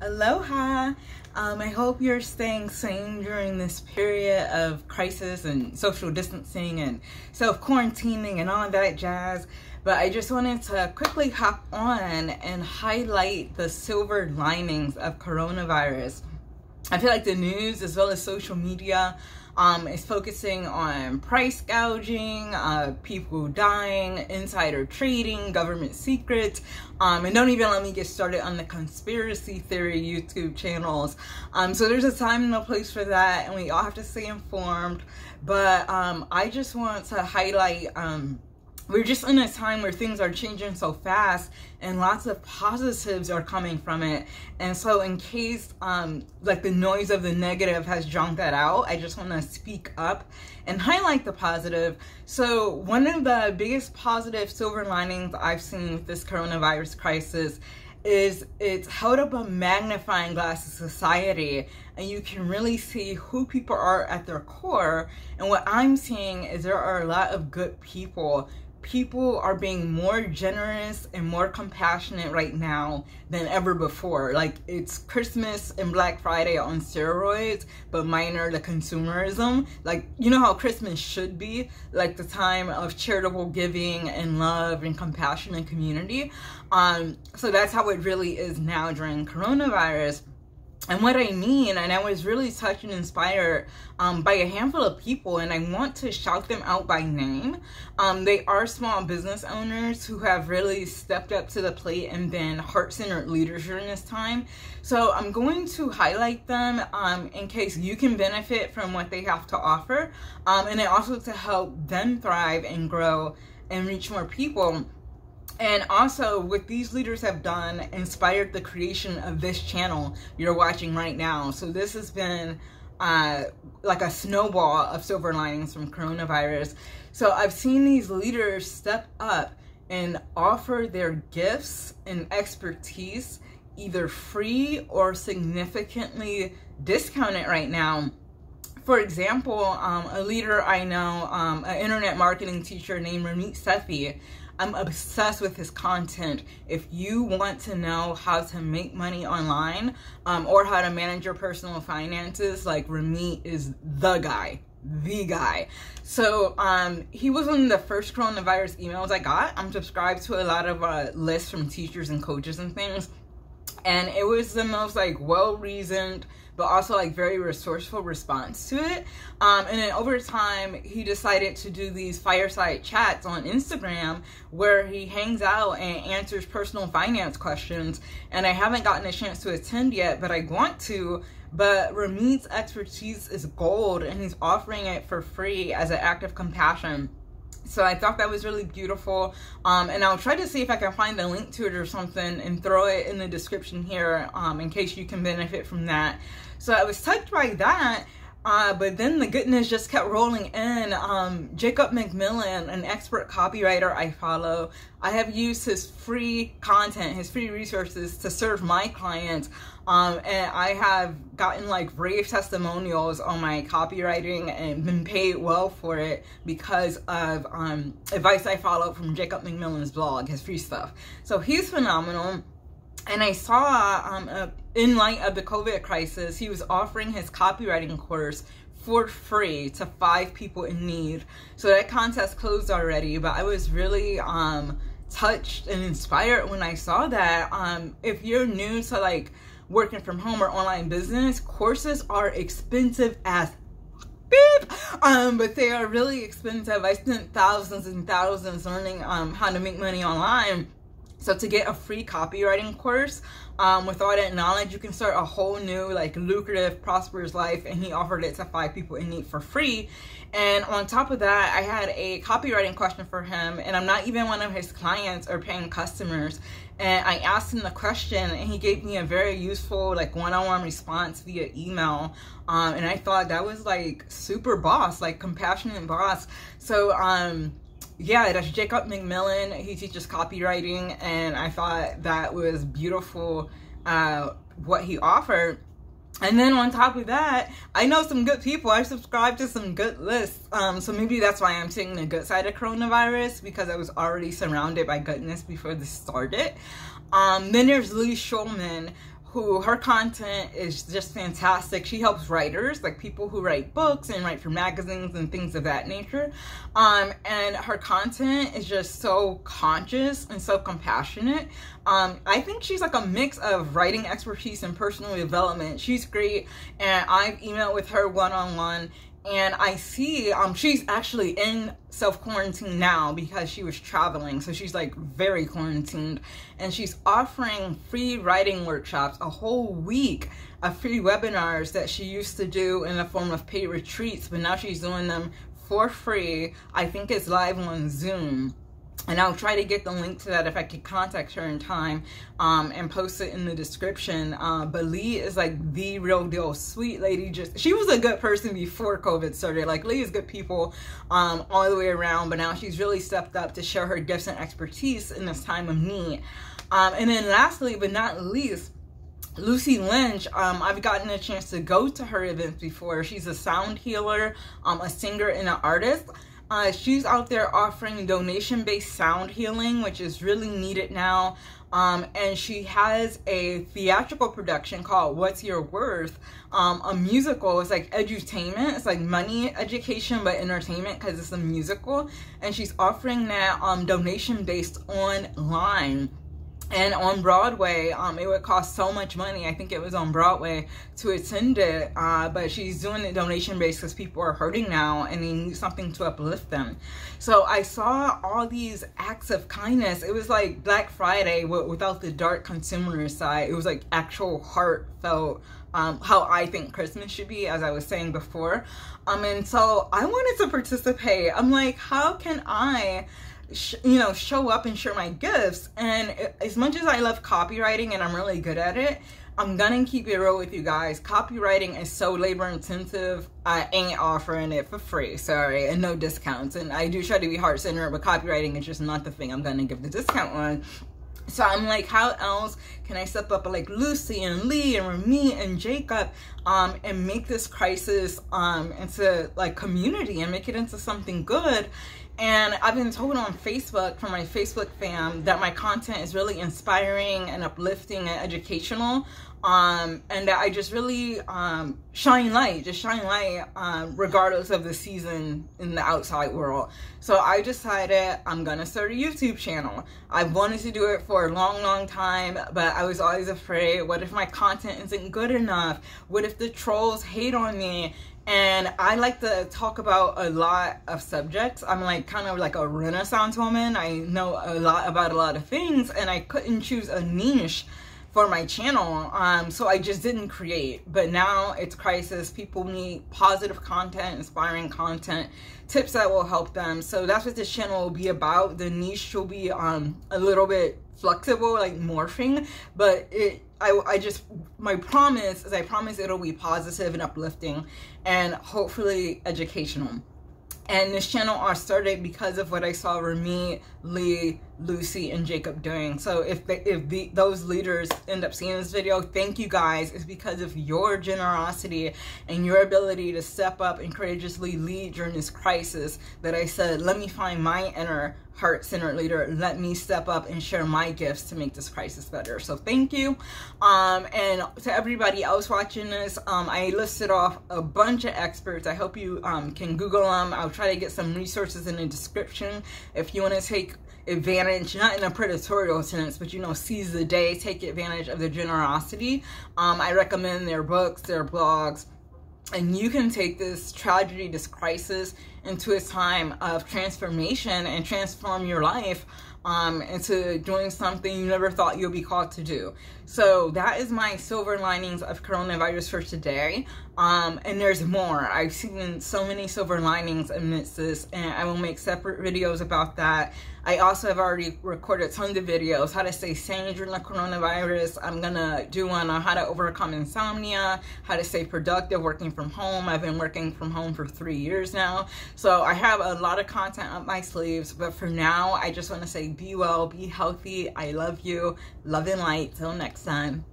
Aloha. Um, I hope you're staying sane during this period of crisis and social distancing and self quarantining and all that jazz. But I just wanted to quickly hop on and highlight the silver linings of coronavirus. I feel like the news as well as social media um, is focusing on price gouging, uh, people dying, insider trading, government secrets, um, and don't even let me get started on the conspiracy theory YouTube channels. Um, so there's a time and a place for that, and we all have to stay informed. But um, I just want to highlight um, we're just in a time where things are changing so fast and lots of positives are coming from it. And so in case um like the noise of the negative has drowned that out i just want to speak up and highlight the positive. So one of the biggest positive silver linings i've seen with this coronavirus crisis is it's held up a magnifying glass of society and you can really see who people are at their core. And what i'm seeing is there are a lot of good people people are being more generous and more compassionate right now than ever before. Like it's Christmas and Black Friday on steroids, but minor the consumerism. Like you know how Christmas should be, like the time of charitable giving and love and compassion and community. Um, so that's how it really is now during coronavirus. And what I mean, and I was really touched and inspired um, by a handful of people, and I want to shout them out by name. Um, they are small business owners who have really stepped up to the plate and been heart centered leaders during this time. So I'm going to highlight them um, in case you can benefit from what they have to offer, um, and then also to help them thrive and grow and reach more people and also what these leaders have done inspired the creation of this channel you're watching right now. So this has been uh, like a snowball of silver linings from coronavirus. So i've seen these leaders step up and offer their gifts and expertise either free or significantly discounted right now. For example, um, a leader I know, um, an internet marketing teacher named Ramit Sethi, I'm obsessed with his content. If you want to know how to make money online um, or how to manage your personal finances, like Ramit is the guy the guy. So um, he was one of the first coronavirus emails I got. I'm subscribed to a lot of uh, lists from teachers and coaches and things. And it was the most like well-reasoned, but also like very resourceful response to it. Um, and then over time, he decided to do these fireside chats on Instagram where he hangs out and answers personal finance questions. And I haven't gotten a chance to attend yet, but I want to. But Ramit's expertise is gold, and he's offering it for free as an act of compassion so I thought that was really beautiful. Um, and I'll try to see if I can find the link to it or something and throw it in the description here um, in case you can benefit from that. So I was touched by that. Uh, but then the goodness just kept rolling in. Um, Jacob McMillen, an expert copywriter I follow, I have used his free content, his free resources to serve my clients. Um, and I have gotten like rave testimonials on my copywriting and been paid well for it because of um, advice I follow from Jacob McMillen's blog, his free stuff. So he's phenomenal and I saw um, uh, in light of the COVID crisis, he was offering his copywriting course for free to five people in need. So that contest closed already, but I was really um, touched and inspired when I saw that. Um, if you're new to like working from home or online business, courses are expensive as beep um but they are really expensive i spent thousands and thousands learning um how to make money online so to get a free copywriting course um, with all that knowledge, you can start a whole new like lucrative, prosperous life. And he offered it to five people in need for free. And on top of that, I had a copywriting question for him, and I'm not even one of his clients or paying customers. And I asked him the question, and he gave me a very useful like one-on-one response via email. Um, and I thought that was like super boss, like compassionate boss. So um yeah, that's Jacob McMillen. He teaches copywriting, and I thought that was beautiful uh, what he offered. And then on top of that, I know some good people. I subscribe to some good lists. Um, so maybe that's why I'm taking the good side of coronavirus because I was already surrounded by goodness before this started. Um, then there's Leigh Schulman, who her content is just fantastic. She helps writers, like people who write books and write for magazines and things of that nature. Um, and her content is just so conscious and so compassionate. Um, I think she's like a mix of writing expertise and personal development. She's great, and I've emailed with her one on one and I see um she's actually in self quarantine now because she was traveling. So she's like very quarantined. And she's offering free writing workshops a whole week of free webinars that she used to do in the form of paid retreats but now she's doing them for free. I think it's live on Zoom and I'll try to get the link to that if I could contact her in time um, and post it in the description. Uh, but Leigh is like the real deal, sweet lady. Just she was a good person before COVID started. Like Leigh is good people um, all the way around, but now she's really stepped up to share her gifts and expertise in this time of need. Um, and then lastly, but not least, Lucie Lynch, um, I've gotten a chance to go to her events before. She's a sound healer, um, a singer, and an artist. Uh, she's out there offering donation-based sound healing, which is really needed now. Um, and she has a theatrical production called What's Your Worth? Um, a musical. It's like edutainment. It's like money education, but entertainment because it's a musical. And she's offering that um, donation-based online and on Broadway, um, it would cost so much money. I think it was on Broadway to attend it, uh, but she's doing it donation based because people are hurting now and they need something to uplift them. So I saw all these acts of kindness. It was like Black Friday without the dark consumer side. It was like actual heartfelt. Um, how I think Christmas should be, as I was saying before. Um, and so I wanted to participate. I'm like, how can I you know, show up and share my gifts. And as much as I love copywriting and I'm really good at it, I'm gonna keep it real with you guys. Copywriting is so labor intensive. I ain't offering it for free, sorry, and no discounts. And I do try to be heart centered, but copywriting is just not the thing I'm gonna give the discount on. So I'm like, how else can I step up like Lucie and Leigh and Remy and Jacob um, and make this crisis um, into like community and make it into something good? And I've been told on Facebook from my Facebook fam that my content is really inspiring and uplifting and educational. Um, and that I just really um, shine light, just shine light um, regardless of the season in the outside world. So I decided I'm gonna start a YouTube channel. I've wanted to do it for a long, long time, but I was always afraid, what if my content isn't good enough? What if the trolls hate on me? and I like to talk about a lot of subjects. I'm like kind of like a renaissance woman. I know a lot about a lot of things and I couldn't choose a niche for my channel. Um, so I just didn't create. But now it's crisis. People need positive content, inspiring content, tips that will help them. So that's what this channel will be about. The niche will be um, a little bit flexible, like morphing, but it I, I just my promise is I promise it'll be positive and uplifting and hopefully educational. And this channel I started because of what I saw Remy, Leigh, Lucie, and Jacob doing. So if they, if the, those leaders end up seeing this video, thank you guys. It's because of your generosity and your ability to step up and courageously lead during this crisis that I said, let me find my inner heart-centered leader. Let me step up and share my gifts to make this crisis better. So thank you. Um, and to everybody else watching this um, i listed off a bunch of experts. I hope you um, can google them i'll try to get some resources in the description if you want to take advantage not in a predatorial sense but you know seize the day take advantage of their generosity. Um, i recommend their books their blogs and you can take this tragedy, this crisis, into a time of transformation and transform your life um, into doing something you never thought you'll be called to do. So that is my silver linings of coronavirus for today. Um, and there's more. I've seen so many silver linings amidst this, and I will make separate videos about that. I also have already recorded tons of videos, how to stay sane during the coronavirus. I'm gonna do one on how to overcome insomnia, how to stay productive working from home. I've been working from home for three years now. So I have a lot of content up my sleeves, but for now, I just wanna say be well, be healthy. I love you. Love and light. Till next time.